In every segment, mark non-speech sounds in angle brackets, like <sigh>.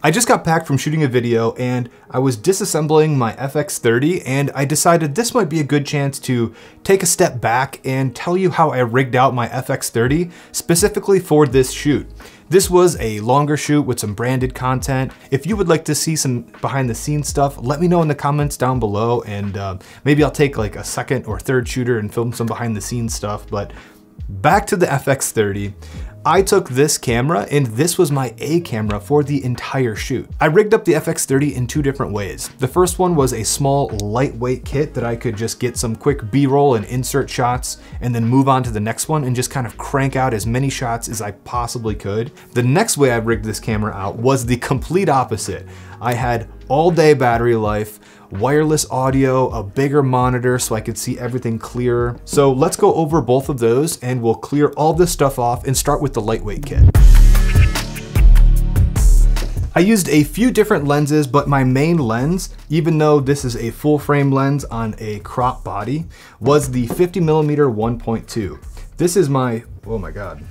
I just got back from shooting a video and I was disassembling my FX30 and I decided this might be a good chance to take a step back and tell you how I rigged out my FX30 specifically for this shoot. This was a longer shoot with some branded content. If you would like to see some behind the scenes stuff, let me know in the comments down below and uh, maybe I'll take like a second or third shooter and film some behind the scenes stuff. But back to the FX30. I took this camera and this was my A camera for the entire shoot. I rigged up the FX30 in two different ways. The first one was a small lightweight kit that I could just get some quick B-roll and insert shots and then move on to the next one and just kind of crank out as many shots as I possibly could. The next way I rigged this camera out was the complete opposite. I had all day battery life, wireless audio, a bigger monitor so I could see everything clearer. So let's go over both of those and we'll clear all this stuff off and start with the lightweight kit. I used a few different lenses, but my main lens, even though this is a full frame lens on a crop body, was the 50 millimeter 1.2. This is my, oh my God,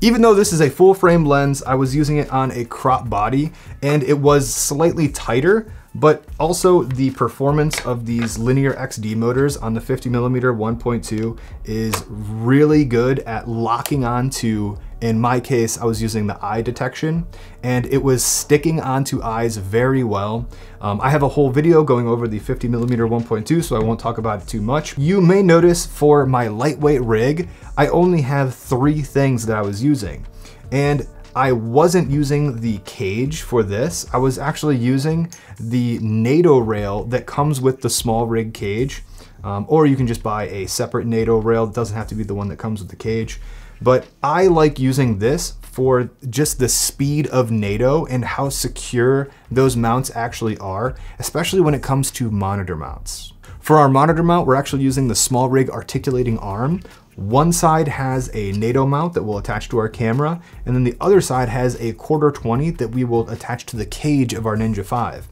even though this is a full frame lens, I was using it on a crop body and it was slightly tighter, but also the performance of these linear XD motors on the 50 millimeter 1.2 is really good at locking onto in my case, I was using the eye detection and it was sticking onto eyes very well. Um, I have a whole video going over the 50 millimeter 1.2, so I won't talk about it too much. You may notice for my lightweight rig, I only have three things that I was using. And I wasn't using the cage for this. I was actually using the NATO rail that comes with the SmallRig cage. Um, or you can just buy a separate NATO rail. It doesn't have to be the one that comes with the cage. But I like using this for just the speed of NATO and how secure those mounts actually are, especially when it comes to monitor mounts. For our monitor mount, we're actually using the SmallRig articulating arm. One side has a NATO mount that will attach to our camera, and then the other side has a quarter 20 that we will attach to the cage of our Ninja 5.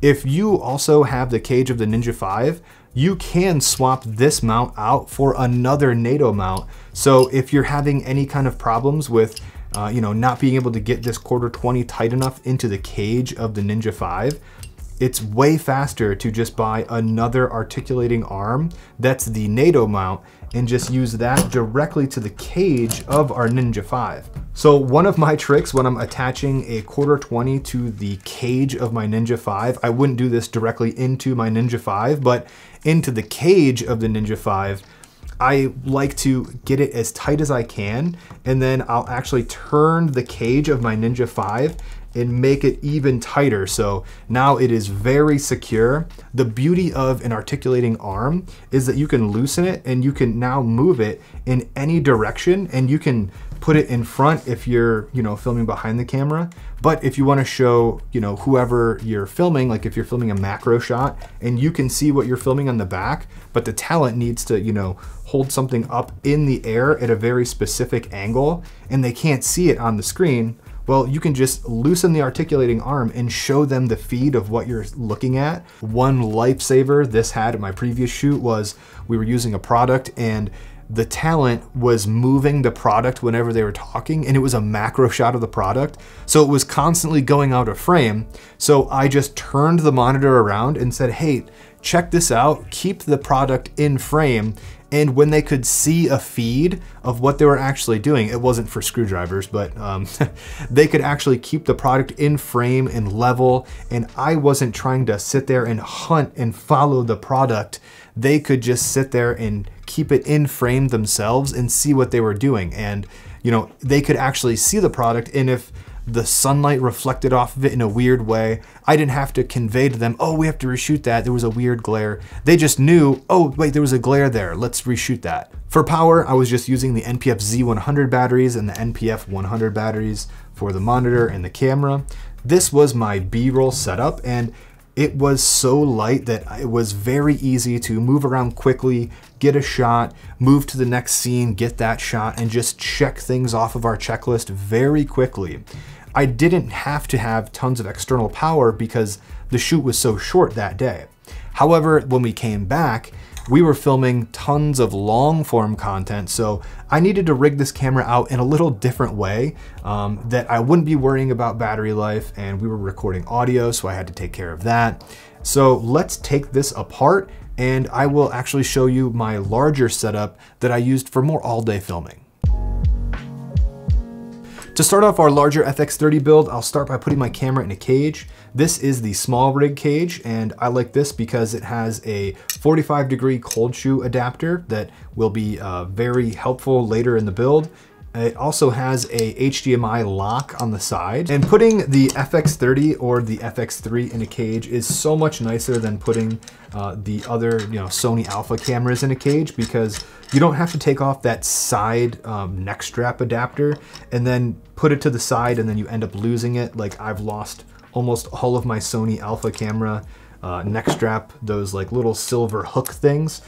If you also have the cage of the Ninja 5, you can swap this mount out for another NATO mount. So if you're having any kind of problems with uh, you know, not being able to get this quarter 20 tight enough into the cage of the Ninja 5, it's way faster to just buy another articulating arm that's the NATO mount and just use that directly to the cage of our Ninja 5. So one of my tricks when I'm attaching a quarter 20 to the cage of my Ninja 5, I wouldn't do this directly into my Ninja 5, but into the cage of the Ninja 5, I like to get it as tight as I can, and then I'll actually turn the cage of my Ninja 5 and make it even tighter. So now it is very secure. The beauty of an articulating arm is that you can loosen it and you can now move it in any direction and you can put it in front if you're, you know, filming behind the camera. But if you want to show, you know, whoever you're filming, like if you're filming a macro shot and you can see what you're filming on the back, but the talent needs to, you know, hold something up in the air at a very specific angle and they can't see it on the screen, well, you can just loosen the articulating arm and show them the feed of what you're looking at. One lifesaver this had at my previous shoot was we were using a product and the talent was moving the product whenever they were talking and it was a macro shot of the product. So it was constantly going out of frame. So I just turned the monitor around and said, hey, check this out, keep the product in frame and when they could see a feed of what they were actually doing, it wasn't for screwdrivers, but um, <laughs> they could actually keep the product in frame and level, and I wasn't trying to sit there and hunt and follow the product. They could just sit there and keep it in frame themselves and see what they were doing. And, you know, they could actually see the product, and if the sunlight reflected off of it in a weird way. I didn't have to convey to them, oh, we have to reshoot that. There was a weird glare. They just knew, oh, wait, there was a glare there. Let's reshoot that. For power, I was just using the NPF Z100 batteries and the NPF 100 batteries for the monitor and the camera. This was my B-roll setup and it was so light that it was very easy to move around quickly, get a shot, move to the next scene, get that shot, and just check things off of our checklist very quickly. I didn't have to have tons of external power because the shoot was so short that day. However, when we came back, we were filming tons of long form content. So I needed to rig this camera out in a little different way um, that I wouldn't be worrying about battery life and we were recording audio, so I had to take care of that. So let's take this apart and I will actually show you my larger setup that I used for more all day filming. To start off our larger FX30 build, I'll start by putting my camera in a cage. This is the SmallRig cage, and I like this because it has a 45 degree cold shoe adapter that will be uh, very helpful later in the build. It also has a HDMI lock on the side. And putting the FX30 or the FX3 in a cage is so much nicer than putting uh, the other you know, Sony Alpha cameras in a cage because you don't have to take off that side um, neck strap adapter and then put it to the side and then you end up losing it. Like I've lost almost all of my Sony Alpha camera uh, neck strap, those like little silver hook things.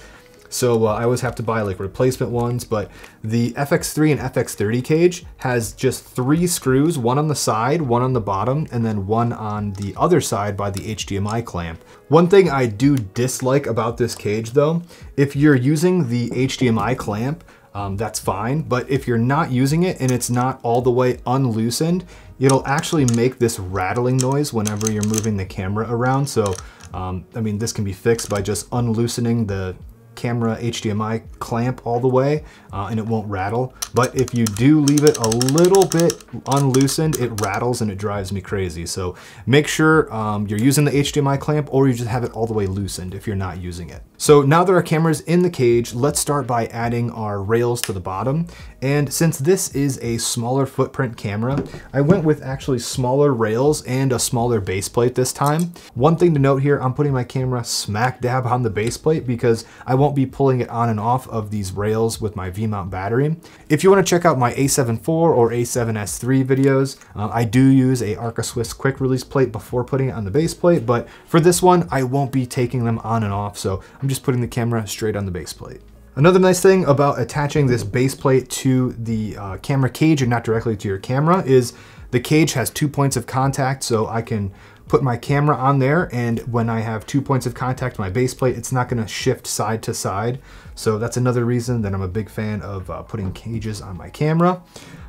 So uh, I always have to buy like replacement ones, but the FX3 and FX30 cage has just three screws, one on the side, one on the bottom, and then one on the other side by the HDMI clamp. One thing I do dislike about this cage though, if you're using the HDMI clamp, um, that's fine. But if you're not using it and it's not all the way unloosened, it'll actually make this rattling noise whenever you're moving the camera around. So, um, I mean, this can be fixed by just unloosening the camera HDMI clamp all the way uh, and it won't rattle. But if you do leave it a little bit unloosened, it rattles and it drives me crazy. So make sure um, you're using the HDMI clamp or you just have it all the way loosened if you're not using it. So now that our camera's in the cage, let's start by adding our rails to the bottom. And since this is a smaller footprint camera, I went with actually smaller rails and a smaller base plate this time. One thing to note here, I'm putting my camera smack dab on the base plate because I won't be pulling it on and off of these rails with my V-mount battery. If you wanna check out my A7 IV or A7S III videos, uh, I do use a Arca Swiss quick release plate before putting it on the base plate, but for this one, I won't be taking them on and off, so I'm just putting the camera straight on the base plate. Another nice thing about attaching this base plate to the uh, camera cage and not directly to your camera is the cage has two points of contact so I can put my camera on there and when I have two points of contact my base plate it's not going to shift side to side. So that's another reason that I'm a big fan of uh, putting cages on my camera.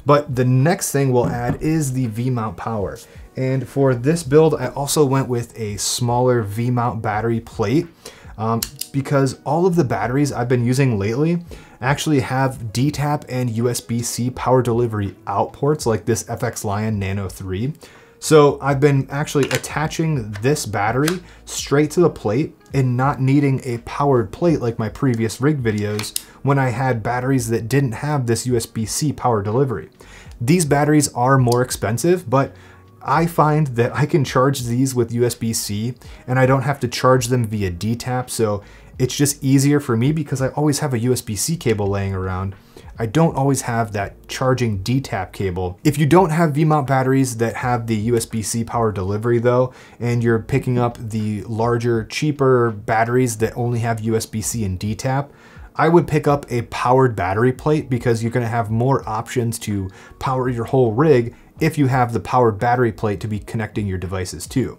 But the next thing we'll add is the V-mount power. And for this build I also went with a smaller V-mount battery plate um, because all of the batteries I've been using lately actually have DTAP and USB-C power delivery out ports like this FX Lion Nano 3. So I've been actually attaching this battery straight to the plate and not needing a powered plate like my previous rig videos when I had batteries that didn't have this USB-C power delivery. These batteries are more expensive, but I find that I can charge these with USB-C and I don't have to charge them via DTAP, so it's just easier for me because I always have a USB-C cable laying around. I don't always have that charging DTAP cable. If you don't have V-mount batteries that have the USB-C power delivery though, and you're picking up the larger, cheaper batteries that only have USB-C and DTAP, I would pick up a powered battery plate because you're gonna have more options to power your whole rig if you have the powered battery plate to be connecting your devices to.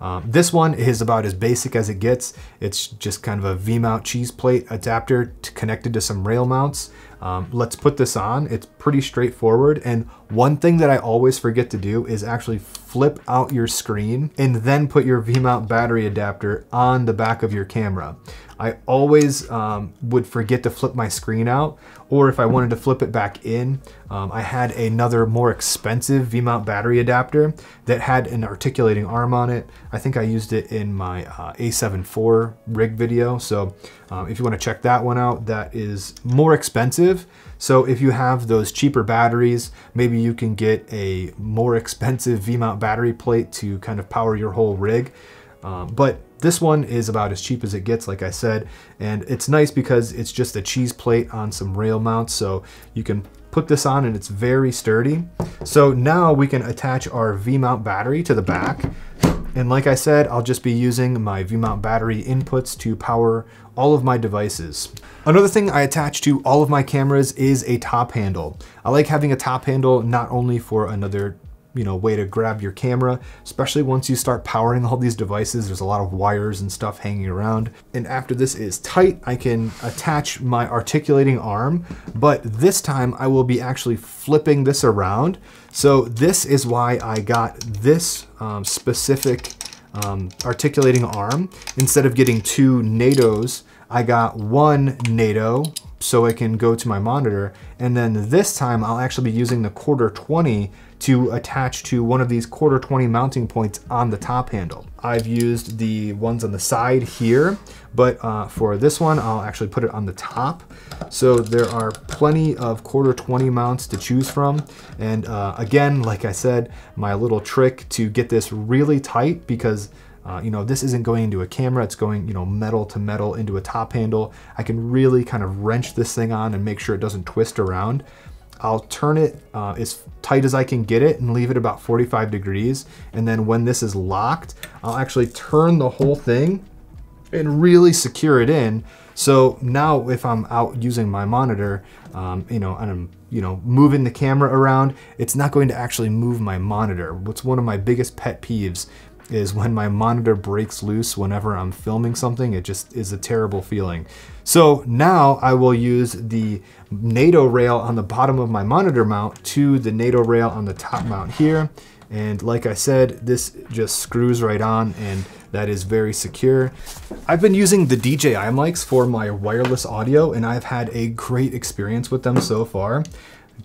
Um, this one is about as basic as it gets. It's just kind of a V-mount cheese plate adapter to connected to some rail mounts. Um, let's put this on. It's pretty straightforward. And one thing that I always forget to do is actually flip out your screen and then put your V-mount battery adapter on the back of your camera. I always um, would forget to flip my screen out, or if I wanted to flip it back in, um, I had another more expensive V-mount battery adapter that had an articulating arm on it. I think I used it in my uh, A7 IV rig video, so um, if you want to check that one out, that is more expensive. So if you have those cheaper batteries, maybe you can get a more expensive <laughs> V-mount battery plate to kind of power your whole rig. Um, but this one is about as cheap as it gets, like I said, and it's nice because it's just a cheese plate on some rail mounts, so you can put this on and it's very sturdy. So now we can attach our V-mount battery to the back. And like I said, I'll just be using my V-mount battery inputs to power all of my devices. Another thing I attach to all of my cameras is a top handle. I like having a top handle not only for another you know way to grab your camera especially once you start powering all these devices. There's a lot of wires and stuff hanging around. And after this is tight I can attach my articulating arm. But this time I will be actually flipping this around. So this is why I got this um, specific um, articulating arm. Instead of getting two NATOs I got one NATO so it can go to my monitor. And then this time I'll actually be using the quarter 20 to attach to one of these quarter 20 mounting points on the top handle. I've used the ones on the side here, but uh, for this one, I'll actually put it on the top. So there are plenty of quarter 20 mounts to choose from. And uh, again, like I said, my little trick to get this really tight because uh, you know, this isn't going into a camera, it's going, you know, metal to metal into a top handle. I can really kind of wrench this thing on and make sure it doesn't twist around. I'll turn it uh, as tight as I can get it and leave it about 45 degrees. And then when this is locked, I'll actually turn the whole thing and really secure it in. So now if I'm out using my monitor, um, you know, and I'm, you know, moving the camera around, it's not going to actually move my monitor. What's one of my biggest pet peeves is when my monitor breaks loose whenever I'm filming something. It just is a terrible feeling. So now I will use the NATO rail on the bottom of my monitor mount to the NATO rail on the top mount here. And like I said, this just screws right on and that is very secure. I've been using the DJI mics for my wireless audio and I've had a great experience with them so far.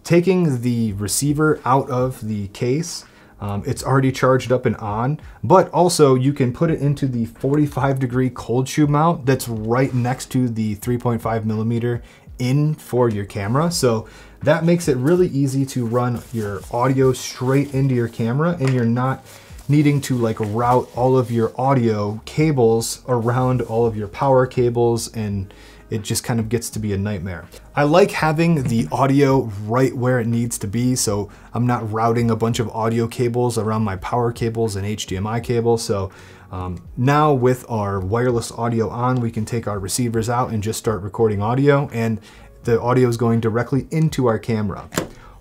Taking the receiver out of the case, um, it's already charged up and on, but also you can put it into the 45 degree cold shoe mount that's right next to the 3.5 millimeter in for your camera. So that makes it really easy to run your audio straight into your camera and you're not needing to like route all of your audio cables around all of your power cables and it just kind of gets to be a nightmare. I like having the audio right where it needs to be, so I'm not routing a bunch of audio cables around my power cables and HDMI cables. So um, now with our wireless audio on, we can take our receivers out and just start recording audio, and the audio is going directly into our camera.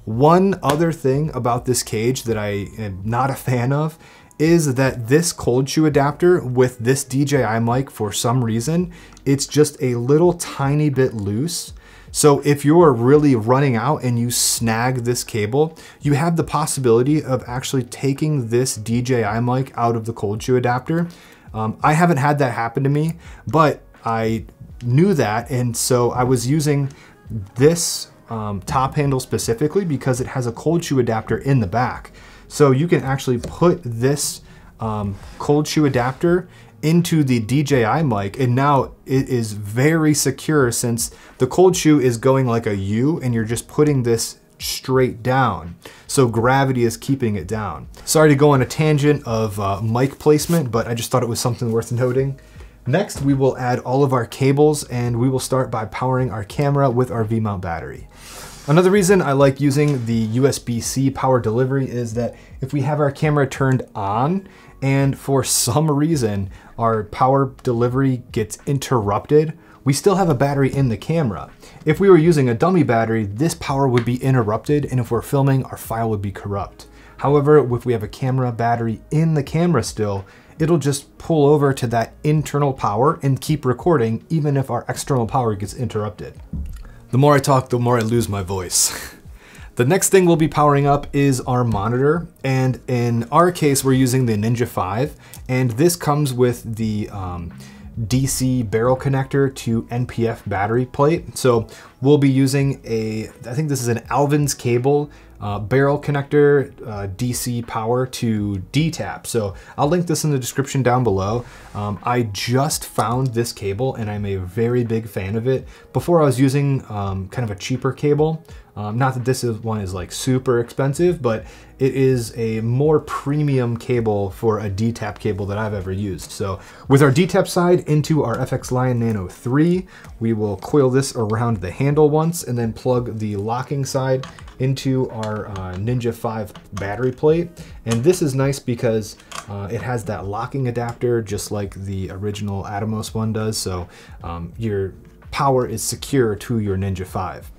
One other thing about this cage that I am not a fan of is that this cold shoe adapter with this DJI mic, for some reason, it's just a little tiny bit loose. So if you're really running out and you snag this cable, you have the possibility of actually taking this DJI mic out of the cold shoe adapter. Um, I haven't had that happen to me, but I knew that. And so I was using this um, top handle specifically because it has a cold shoe adapter in the back. So you can actually put this um, cold shoe adapter into the DJI mic and now it is very secure since the cold shoe is going like a U and you're just putting this straight down. So gravity is keeping it down. Sorry to go on a tangent of uh, mic placement, but I just thought it was something worth noting. Next, we will add all of our cables and we will start by powering our camera with our V-mount battery. Another reason I like using the USB-C power delivery is that if we have our camera turned on and for some reason our power delivery gets interrupted, we still have a battery in the camera. If we were using a dummy battery, this power would be interrupted and if we're filming, our file would be corrupt. However, if we have a camera battery in the camera still, it'll just pull over to that internal power and keep recording even if our external power gets interrupted. The more I talk, the more I lose my voice. <laughs> the next thing we'll be powering up is our monitor. And in our case, we're using the Ninja 5. And this comes with the um, DC barrel connector to NPF battery plate. So we'll be using a, I think this is an Alvin's cable uh, barrel connector uh, DC power to D-tap. So I'll link this in the description down below. Um, I just found this cable and I'm a very big fan of it. Before I was using um, kind of a cheaper cable um, not that this is one is like super expensive, but it is a more premium cable for a D-tap cable that I've ever used. So with our D-tap side into our FX Lion Nano 3, we will coil this around the handle once and then plug the locking side into our uh, Ninja 5 battery plate. And this is nice because uh, it has that locking adapter just like the original Atomos one does. So um, your power is secure to your Ninja 5.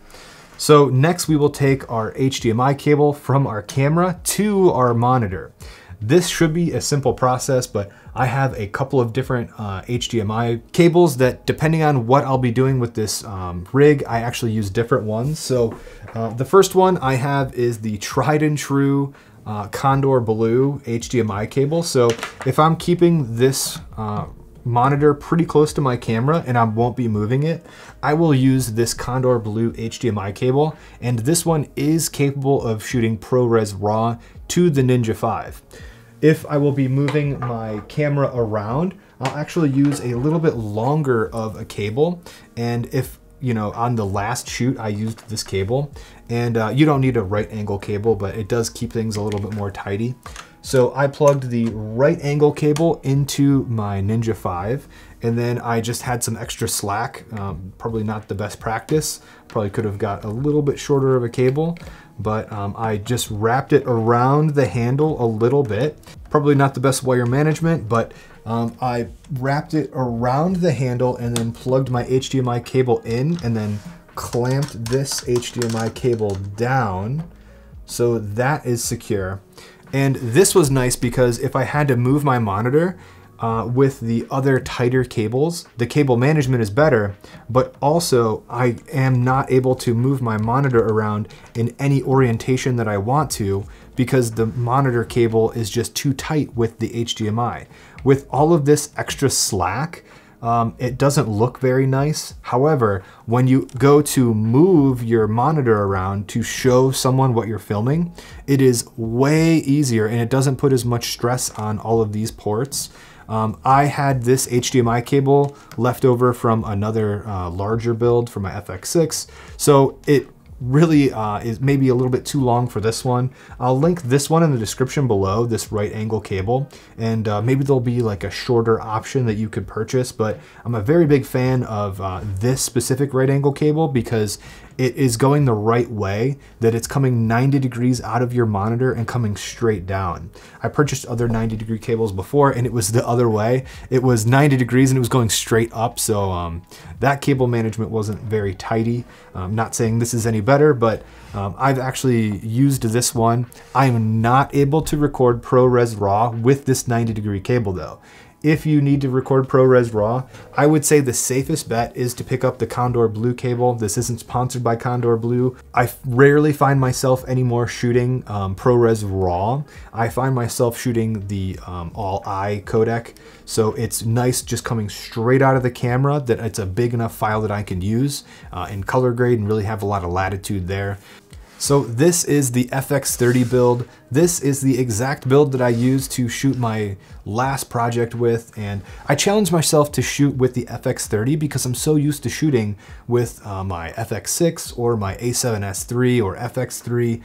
So next we will take our HDMI cable from our camera to our monitor. This should be a simple process, but I have a couple of different uh, HDMI cables that depending on what I'll be doing with this um, rig, I actually use different ones. So uh, the first one I have is the tried and true uh, Kondor Blue HDMI cable. So if I'm keeping this uh, monitor pretty close to my camera and I won't be moving it, I will use this Kondor Blue HDMI cable. And this one is capable of shooting ProRes RAW to the Ninja 5. If I will be moving my camera around, I'll actually use a little bit longer of a cable. And if you know, on the last shoot, I used this cable and uh, you don't need a right angle cable, but it does keep things a little bit more tidy. So I plugged the right angle cable into my Ninja 5 and then I just had some extra slack, um, probably not the best practice. Probably could have got a little bit shorter of a cable, but um, I just wrapped it around the handle a little bit. Probably not the best wire management, but um, I wrapped it around the handle and then plugged my HDMI cable in and then clamped this HDMI cable down. So that is secure. And this was nice because if I had to move my monitor uh, with the other tighter cables, the cable management is better, but also I am not able to move my monitor around in any orientation that I want to because the monitor cable is just too tight with the HDMI. With all of this extra slack, um, it doesn't look very nice. However, when you go to move your monitor around to show someone what you're filming, it is way easier and it doesn't put as much stress on all of these ports. Um, I had this HDMI cable left over from another uh, larger build for my FX6, so it really uh, is maybe a little bit too long for this one. I'll link this one in the description below, this right angle cable, and uh, maybe there'll be like a shorter option that you could purchase, but I'm a very big fan of uh, this specific right angle cable because it is going the right way, that it's coming 90 degrees out of your monitor and coming straight down. I purchased other 90 degree cables before and it was the other way. It was 90 degrees and it was going straight up. So um, that cable management wasn't very tidy. I'm not saying this is any better, but um, I've actually used this one. I am not able to record ProRes RAW with this 90 degree cable though if you need to record ProRes RAW, I would say the safest bet is to pick up the Kondor Blue cable. This isn't sponsored by Kondor Blue. I rarely find myself anymore shooting um, ProRes RAW. I find myself shooting the um, All-I codec. So it's nice just coming straight out of the camera that it's a big enough file that I can use uh, in color grade and really have a lot of latitude there. So this is the FX30 build. This is the exact build that I used to shoot my last project with, and I challenged myself to shoot with the FX30 because I'm so used to shooting with uh, my FX6 or my A7S III or FX3.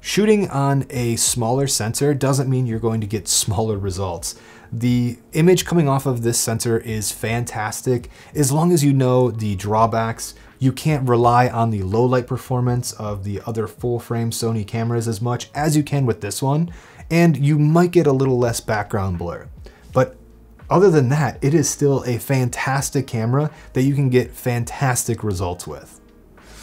Shooting on a smaller sensor doesn't mean you're going to get smaller results. The image coming off of this sensor is fantastic as long as you know the drawbacks you can't rely on the low light performance of the other full frame Sony cameras as much as you can with this one, and you might get a little less background blur. But other than that, it is still a fantastic camera that you can get fantastic results with.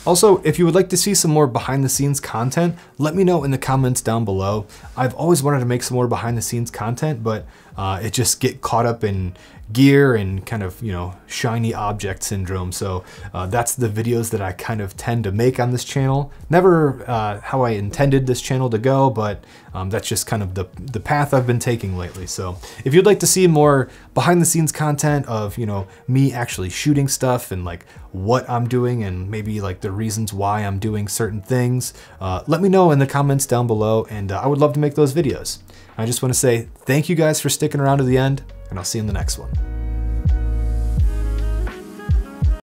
Also, if you would like to see some more behind the scenes content, let me know in the comments down below. I've always wanted to make some more behind the scenes content, but uh, it just get caught up in gear and kind of, you know, shiny object syndrome. So uh, that's the videos that I kind of tend to make on this channel. Never uh, how I intended this channel to go, but um, that's just kind of the, the path I've been taking lately. So if you'd like to see more behind the scenes content of, you know, me actually shooting stuff and like what I'm doing and maybe like the reasons why I'm doing certain things, uh, let me know in the comments down below and uh, I would love to make those videos. I just want to say thank you guys for sticking around to the end and I'll see you in the next one.